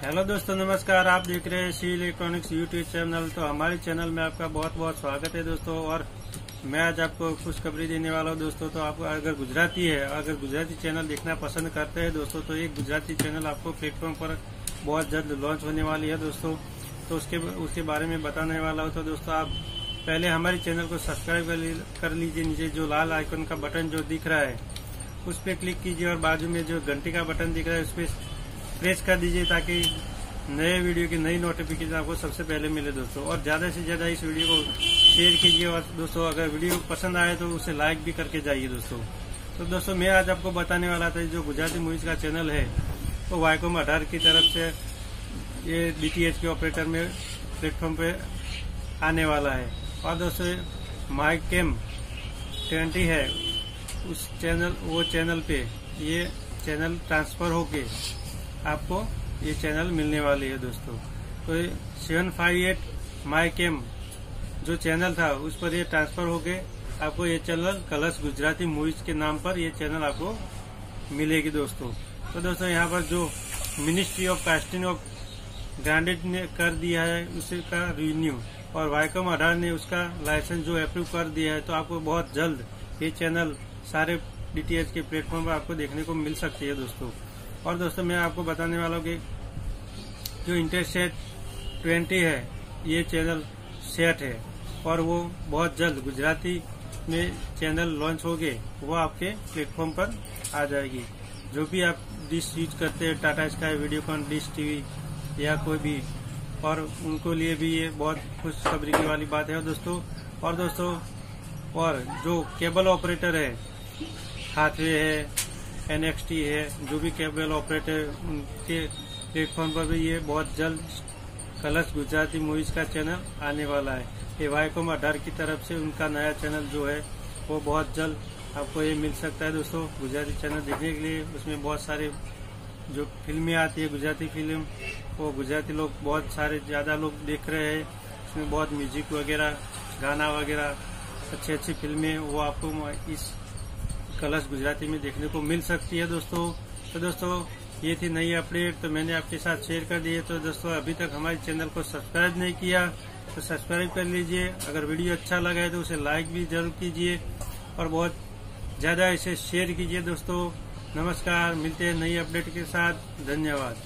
Hello दोस्तों, नमस्कार। आप देख रहे हैं सी इलेक्ट्रॉनिक्स यूट्यूब चैनल। तो हमारे चैनल में आपका बहुत बहुत स्वागत है दोस्तों, और मैं आज आपको खुशखबरी देने वाला हूँ दोस्तों। तो आपको अगर गुजराती है, अगर गुजराती चैनल देखना पसंद करते हैं दोस्तों तो एक गुजराती चैनल आपको प्लेटफॉर्म पर बहुत जल्द लॉन्च होने वाली है दोस्तों। तो उसके उसके बारे में बताने वाला हूँ। तो दोस्तों, आप पहले हमारे चैनल को सब्सक्राइब कर लीजिए। नीचे जो लाल आइकन का बटन जो दिख रहा है, उस पर क्लिक कीजिए, और बाजू में जो घंटे का बटन दिख रहा है, उस पर प्रेस कर दीजिए ताकि नए वीडियो की नई नोटिफिकेशन आपको सबसे पहले मिले दोस्तों। और ज़्यादा से ज़्यादा इस वीडियो को शेयर कीजिए और दोस्तों, अगर वीडियो पसंद आए तो उसे लाइक भी करके जाइए दोस्तों। तो दोस्तों, मैं आज आपको बताने वाला था, जो गुजराती मूवीज़ का चैनल है, वो तो वाइकोम अठार की तरफ़ से ये डीटीएच के ऑपरेटर में प्लेटफॉर्म पे आने वाला है। और दोस्तों माइक केम ट्वेंटी है, उस चैनल वो चैनल पे ये चैनल ट्रांसफ़र होके आपको ये चैनल मिलने वाली है दोस्तों। तो seven five eight my chem जो चैनल था, उस पर ये ट्रांसफ़र हो गए। आपको ये चैनल कलश गुजराती मूवीज़ के नाम पर ये चैनल आपको मिलेगी दोस्तों। तो दोस्तों, यहाँ पर जो मिनिस्ट्री ऑफ़ कास्टिंग ऑफ़ ग्रांडेड ने कर दिया है उसका रिन्यू और वाइकम अठार ने उसका लाइसेंस जो अप्रूव कर दिया है तो आपको बहुत जल्द ये चैनल सारे डीटीएच के प्लेटफॉर्म पर आपको देखने को मिल सकती है दोस्तों। और दोस्तों, मैं आपको बताने वाला हूँ कि जो इंटरसेट ट्वेंटी है, ये चैनल सेट है और वो बहुत जल्द गुजराती में चैनल लॉन्च हो गए वो आपके प्लेटफॉर्म पर आ जाएगी। जो भी आप डिश यूज़ करते हैं Tata sky Videocon dish TV या कोई भी, और उनको लिए भी ये बहुत खुशखबरी की वाली बात है दोस्तों। और दोस्तों, और जो केबल ऑपरेटर है, हाथवे है एनएक्सटी है, जो भी केबल ऑपरेटर, उनके प्लेटफॉर्म पर भी ये बहुत जल्द कलश गुजराती मूवीज़ का चैनल आने वाला है। ये वाईकॉम अडार की तरफ़ से उनका नया चैनल जो है, वो बहुत जल्द आपको ये मिल सकता है दोस्तों, गुजराती चैनल देखने के लिए। उसमें बहुत सारे जो फ़िल्में आती है, गुजराती फ़िल्म, वो गुजराती लोग बहुत सारे, ज़्यादा लोग देख रहे हैं। उसमें बहुत म्यूज़िक वगैरह, गाना वगैरह अच्छी अच्छी फ़िल्में, वो आपको इस कलश गुजराती में देखने को मिल सकती है दोस्तों। तो दोस्तों, ये थी नई अपडेट तो मैंने आपके साथ शेयर कर दी है। तो दोस्तों, अभी तक हमारे चैनल को सब्सक्राइब नहीं किया तो सब्सक्राइब कर लीजिए। अगर वीडियो अच्छा लगा है तो उसे लाइक भी ज़रूर कीजिए और बहुत ज़्यादा इसे शेयर कीजिए दोस्तों। नमस्कार, मिलते हैं नई अपडेट के साथ। धन्यवाद।